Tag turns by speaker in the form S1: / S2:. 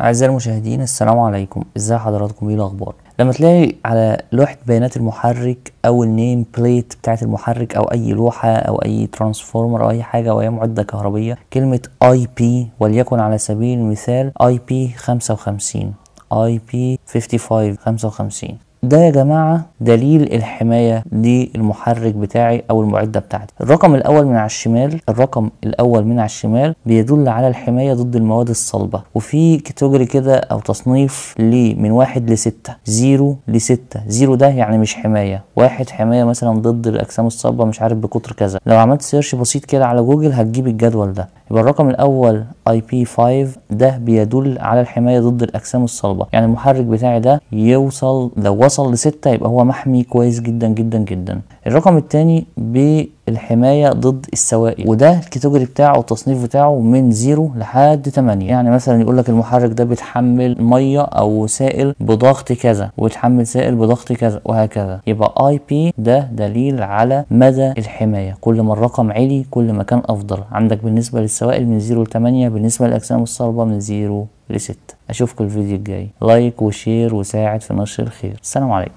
S1: أعزائي المشاهدين السلام عليكم. ازي حضراتكم؟ إيه الأخبار؟ لما تلاقي على لوحة بيانات المحرك أو ال name plate بتاعة المحرك أو أي لوحة أو أي transformer أو أي حاجة أو أي معدة كهربية كلمة IP وليكن على سبيل المثال IP 55 IP 55 55 ده يا جماعة دليل الحماية للمحرك بتاعي أو المعدة بتاعتي. الرقم الأول من على الشمال الرقم الأول من على الشمال بيدل على الحماية ضد المواد الصلبة. وفي category كده أو تصنيف ليه من واحد لستة زيرو لستة. زيرو ده يعني مش حماية. واحد حماية مثلا ضد الأجسام الصلبة مش عارف بقطر كذا. لو عملت search بسيط كده على جوجل هتجيب الجدول ده. يبقى الرقم الأول IP5 ده بيدل على الحماية ضد الأجسام الصلبة. يعني المحرك بتاعي ده يوصل لو وصل لستة يبقى هو محمي كويس جدا جدا جدا. الرقم التاني بالحماية ضد السوائل. وده ال category بتاعه التصنيف بتاعه من zero لحد 8 يعني مثلا يقول لك المحرك ده بيتحمل مية أو سائل بضغط كذا ويتحمل سائل بضغط كذا وهكذا. يبقى IP ده دليل على مدى الحماية. كل ما الرقم عالي كل ما كان أفضل. عندك بالنسبة للسوائل من zero لتمانية بالنسبة للأجسام الصلبة من zero لستة. أشوفكم الفيديو الجاي. like و share وساعد في نشر الخير. السلام عليكم.